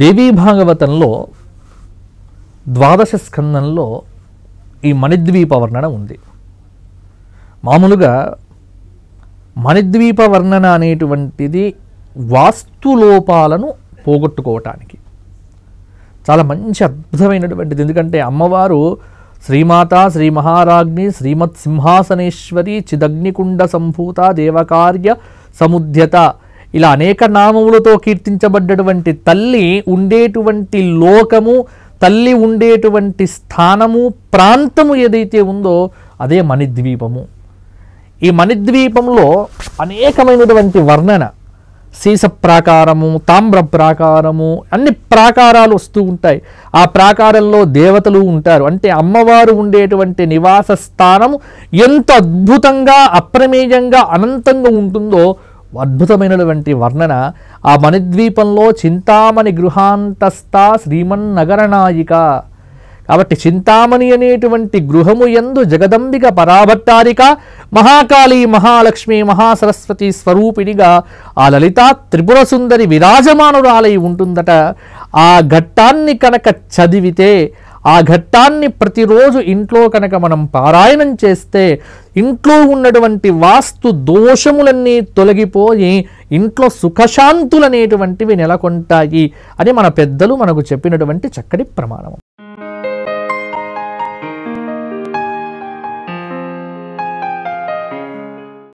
దేవీ భాగవతంలో ద్వాదశ స్కందంలో ఈ మణిద్వీప వర్ణన ఉంది. మామూలుగా మణిద్వీప వర్ణన అనేటువంటిది వాస్తులోపాలను పోగొట్టుకోవటానికి. చాలా మంచి అద్భుతమైనటువంటిది. ఎందుకంటే అమ్మవారు శ్రీమాత శ్రీ మహారాజ్ని శ్రీమత్ సింహాసనేశ్వరి చిదగ్నికుండ సంభూత దేవకార్య సముద్యత ఇలా అనేక నామములతో కీర్తించబడ్డటువంటి తల్లి ఉండేటువంటి లోకము తల్లి ఉండేటువంటి స్థానము ప్రాంతము ఏదైతే ఉందో అదే మణిద్వీపము. ఈ మణిద్వీపంలో అనేకమైనటువంటి వర్ణన సీస ప్రాకారము తామ్ర ప్రాకారము అన్ని ప్రాకారాలు వస్తూ ఉంటాయి. ఆ ప్రాకారంలో దేవతలు ఉంటారు. అంటే అమ్మవారు ఉండేటువంటి నివాస స్థానము ఎంత అద్భుతంగా అప్రమేయంగా అనంతంగా ఉంటుందో అద్భుతమైనటువంటి వర్ణన. ఆ మణిద్వీపంలో చింతామణి గృహాంతస్థ శ్రీమన్నగరనాయిక కాబట్టి చింతామణి అనేటువంటి గృహము యందు జగదంబిక పరాభట్టారిక మహాకాళి మహాలక్ష్మి మహాసరస్వతి స్వరూపిణిగా ఆ లలిత త్రిపుర సుందరి విరాజమానురాలై ఉంటుందట. ఆ ఘట్టాన్ని కనుక చదివితే ఆ ఘట్టాన్ని ప్రతిరోజు ఇంట్లో కనుక మనం పారాయణం చేస్తే ఇంట్లో ఉన్నటువంటి వాస్తు దోషములన్నీ తొలగిపోయి ఇంట్లో సుఖశాంతులనేటువంటివి నెలకొంటాయి అని మన పెద్దలు మనకు చెప్పినటువంటి చక్కటి ప్రమాణం.